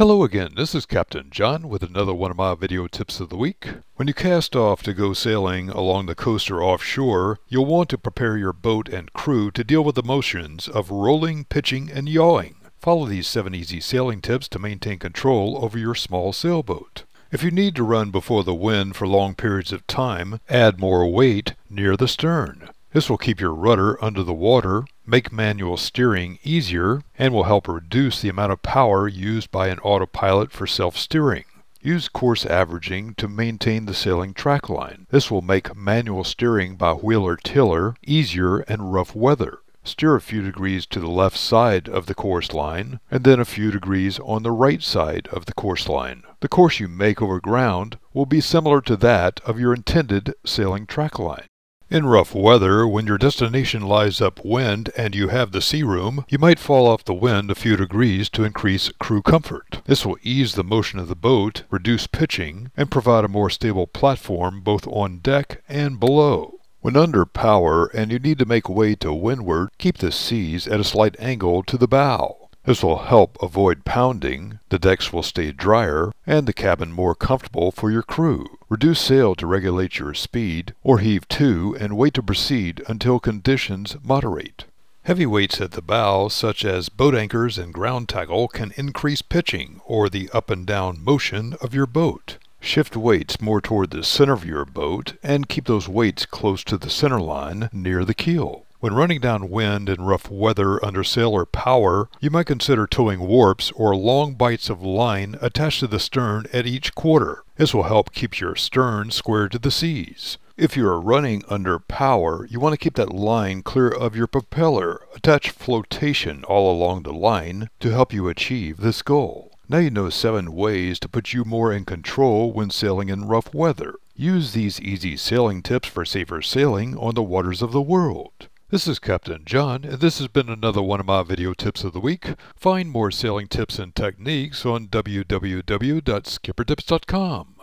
Hello again, this is Captain John with another one of my video tips of the week. When you cast off to go sailing along the coast or offshore, you'll want to prepare your boat and crew to deal with the motions of rolling, pitching, and yawing. Follow these 7 easy sailing tips to maintain control over your small sailboat. If you need to run before the wind for long periods of time, add more weight near the stern. This will keep your rudder under the water, make manual steering easier, and will help reduce the amount of power used by an autopilot for self-steering. Use course averaging to maintain the sailing track line. This will make manual steering by wheel or tiller easier in rough weather. Steer a few degrees to the left side of the course line, and then a few degrees on the right side of the course line. The course you make over ground will be similar to that of your intended sailing track line. In rough weather, when your destination lies upwind and you have the sea room, you might fall off the wind a few degrees to increase crew comfort. This will ease the motion of the boat, reduce pitching, and provide a more stable platform both on deck and below. When under power and you need to make way to windward, keep the seas at a slight angle to the bow. This will help avoid pounding, the decks will stay drier, and the cabin more comfortable for your crew. Reduce sail to regulate your speed, or heave to and wait to proceed until conditions moderate. Heavy weights at the bow, such as boat anchors and ground tackle, can increase pitching or the up and down motion of your boat. Shift weights more toward the center of your boat and keep those weights close to the center line near the keel. When running downwind in rough weather under sail or power, you might consider towing warps or long bights of line attached to the stern at each quarter. This will help keep your stern square to the seas. If you are running under power, you want to keep that line clear of your propeller. Attach flotation all along the line to help you achieve this goal. Now you know seven ways to put you more in control when sailing in rough weather. Use these easy sailing tips for safer sailing on the waters of the world. This is Captain John, and this has been another one of my video tips of the week. Find more sailing tips and techniques on www.skippertips.com.